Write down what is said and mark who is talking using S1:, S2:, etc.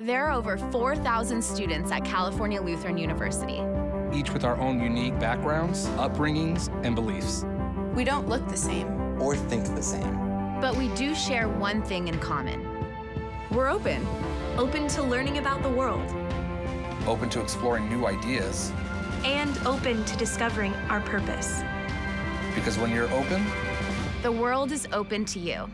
S1: There are over 4,000 students at California Lutheran University.
S2: Each with our own unique backgrounds, upbringings, and beliefs.
S3: We don't look the same.
S4: Or think the same.
S1: But we do share one thing in common.
S5: We're open. Open to learning about the world.
S2: Open to exploring new ideas.
S5: And open to discovering our purpose.
S2: Because when you're open,
S1: the world is open to you.